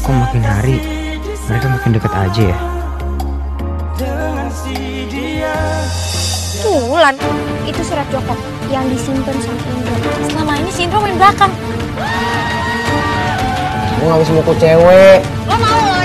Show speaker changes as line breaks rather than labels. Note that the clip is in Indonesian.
Kok makin hari mereka makin dekat aja ya?
Tuh, Wulan, itu surat Joko yang disimpan sama Indro. Selama ini si belakang.
Gue gak bisa mukul cewek.
Lo mau lo?